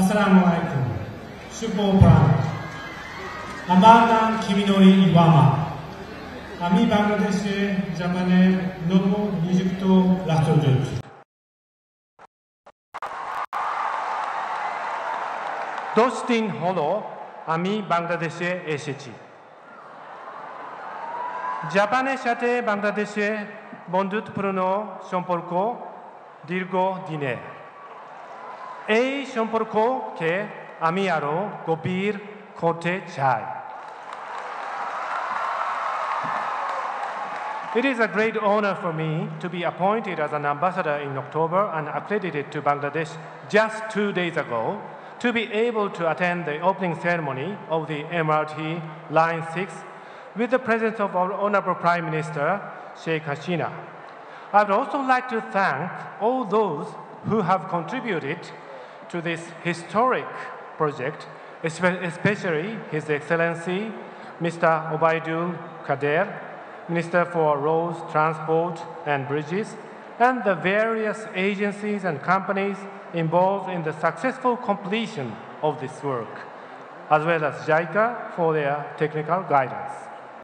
আসসালামু আলাইকুম শুভ প্রাণ আমার নাম কিমিনই ইওয়ামা আমি বাংলাদেশে জাপানের নতুন নিযুক্ত রাষ্ট্রদূত দশ দিন হলো আমি বাংলাদেশে এসেছি। জাপানের সাথে বাংলাদেশে বন্ধুত্বপূর্ণ সম্পর্ক দীর্ঘ দিনের এই সম্পর্ককে আমি আরও গভীর করতে চাই It is a great honor for me to be appointed as an ambassador in October and accredited to Bangladesh just two days ago to be able to attend the opening ceremony of the MRT Line 6 with the presence of our Honorable Prime Minister Sheikh Hasina. I would also like to thank all those who have contributed to this historic project, especially His Excellency Mr. Obaidul Kader, Minister for Roads, Transport and Bridges, and the various agencies and companies involved in the successful completion of this work, as well as JICA for their technical guidance.